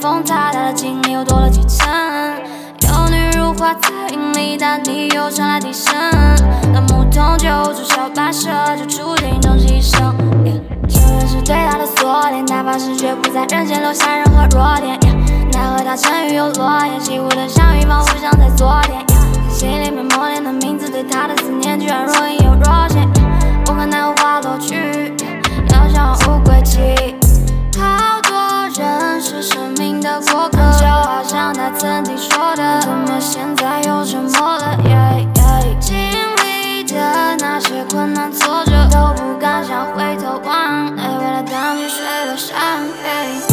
堂到雷峰塔，他的经历又多了几层。有女如花在云里，但你又传来笛声。那牧童就出小白蛇，就注定终其一生。这人是对他的锁链，哪怕是绝不在人间留下任何弱点。奈何他沉鱼又落雁，西湖的相遇仿佛像在昨天。心里面默念的名字，对他的思念居然若隐曾经说的，怎么现在又沉默了？经历的那些困难挫折，都不敢想回头望，为了荡去水落山。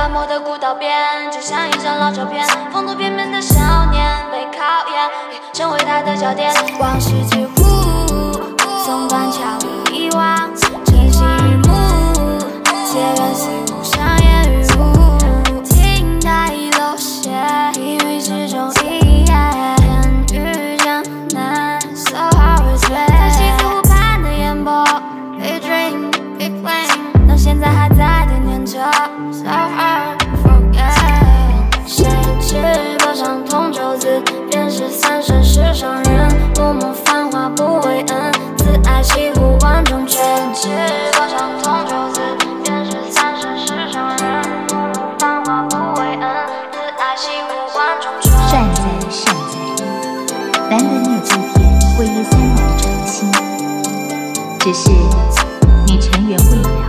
斑驳的古道边，就像一张老照片，风度翩翩的少年被考验，成为他的焦点。往事几乎松断桥遗忘，哉，难得你有这片皈依三宝的诚心，只是你尘缘未了